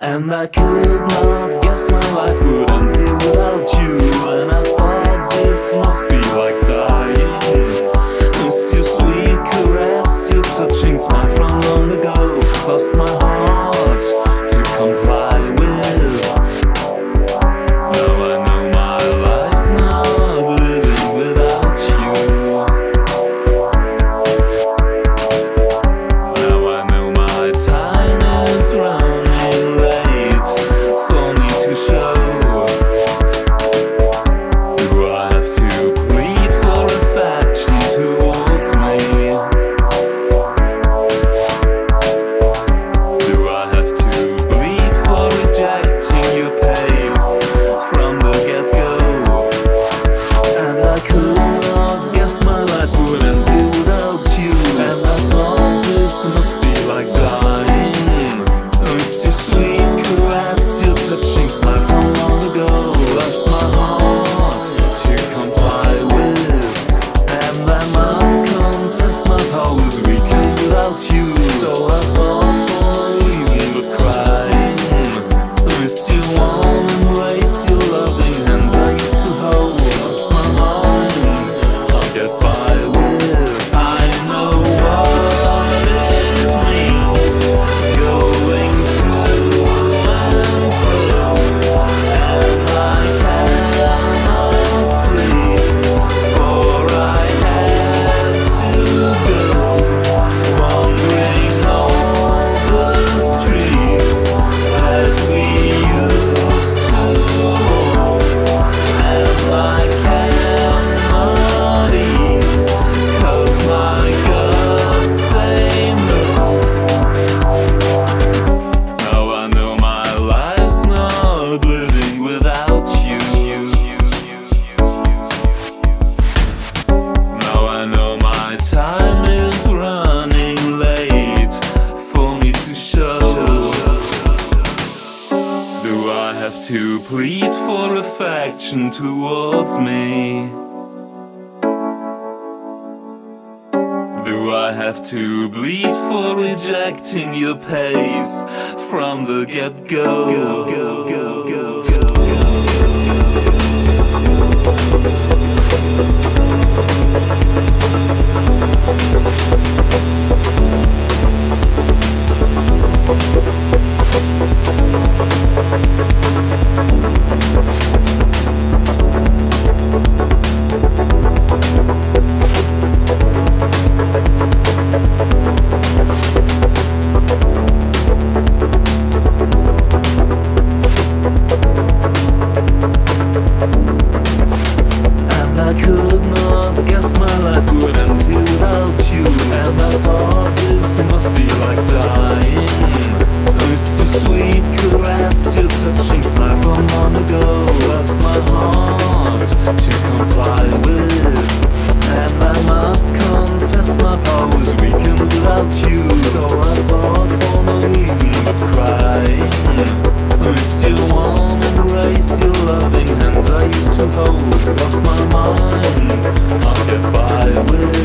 And I could not guess my life would end here without you. And I attraction towards me? Do I have to bleed for rejecting your pace from the get-go? composed, lost my mind. I'll by.